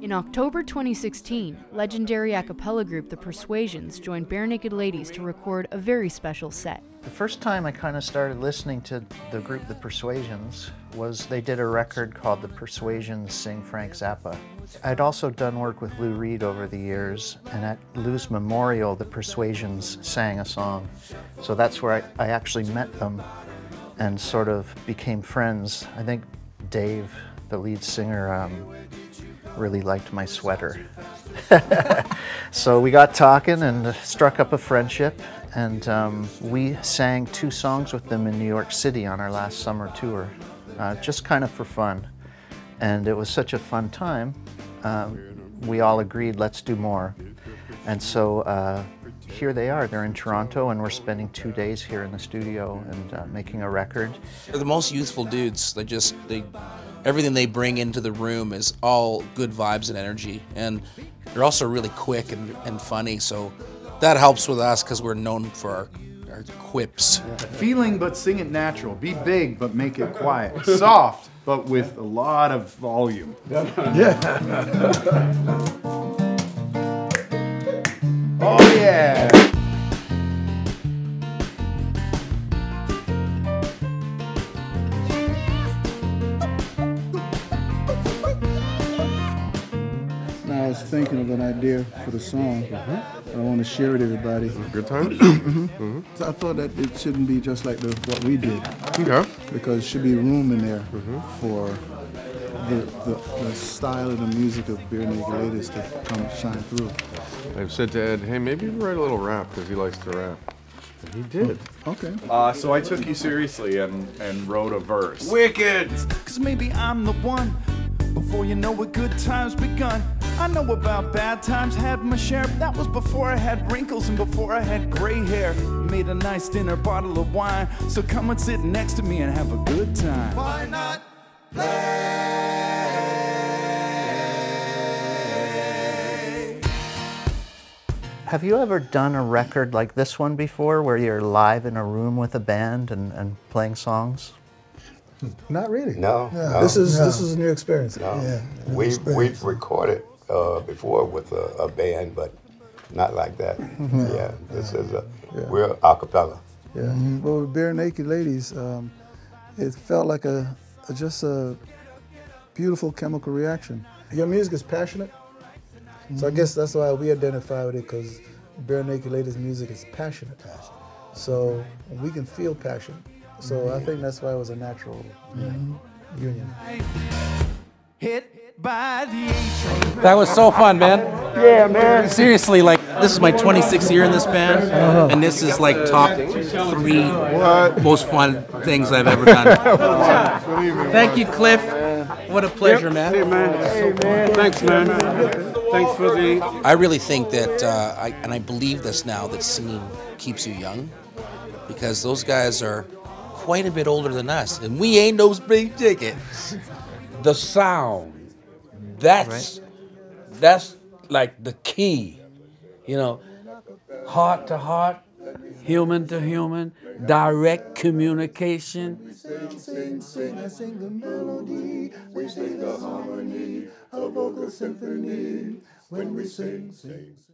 In October 2016, legendary a cappella group The Persuasions joined Barenaked Ladies to record a very special set. The first time I kind of started listening to the group The Persuasions was they did a record called The Persuasions Sing Frank Zappa. I'd also done work with Lou Reed over the years, and at Lou's memorial, The Persuasions sang a song. So that's where I, I actually met them and sort of became friends. I think Dave, the lead singer, um, really liked my sweater. so we got talking and struck up a friendship, and um, we sang two songs with them in New York City on our last summer tour, uh, just kind of for fun. And it was such a fun time, um, we all agreed, let's do more. And so uh, here they are. They're in Toronto, and we're spending two days here in the studio and uh, making a record. They're the most youthful dudes. They just they everything they bring into the room is all good vibes and energy. And they're also really quick and, and funny. So that helps with us because we're known for our, our quips. Feeling but sing it natural. Be big but make it quiet. Soft but with a lot of volume. Yeah. oh yeah. I was thinking of an idea for the song. I want to share it with everybody. Good time? mm-hmm. so I thought that it shouldn't be just like the, what we did. Okay. Because there should be room in there for the, the, the, style of the music of Barenaked Ladies to come shine through. I've said to Ed, hey, maybe write a little rap because he likes to rap. And he did. Okay. Uh, so I took you seriously and, and wrote a verse. Wicked! Cause maybe I'm the one. Before you know it, good times begun. I know about bad times, had my share. That was before I had wrinkles and before I had gray hair. Made a nice dinner, bottle of wine. So come and sit next to me and have a good time. Why not play? Have you ever done a record like this one before where you're live in a room with a band and, and playing songs? Not really. No, no. This is no. this is a new experience. No. Yeah, new we experience. we've recorded uh, before with a, a, band, but not like that. Mm-hmm. Yeah, this is a yeah. we're a cappella. Yeah. Mm-hmm. Well, with Barenaked Ladies, um, it felt like a, a, just a beautiful chemical reaction. Your music is passionate, mm-hmm. so I guess that's why we identify with it because Barenaked Ladies' music is passionate. So we can feel passion. So I think that's why it was a natural mm-hmm. union. Hit by the That was so fun, man. Yeah, man. Seriously, like this is my 26th year in this band, uh-huh. and this is like top three what? most fun things I've ever done. Thank you, Cliff. What a pleasure, yep. man. Hey, man. Hey, man. Thanks, man. Thanks for the. I really think that, uh, I, and I believe this now, that singing keeps you young, because those guys are quite a bit older than us, and we ain't no big tickets. The sound, that's right. that's like the key, you know, heart to heart, human to human, direct communication. We sing, sing, sing, I sing the melody, we sing the harmony, a vocal symphony. When we sing, sing.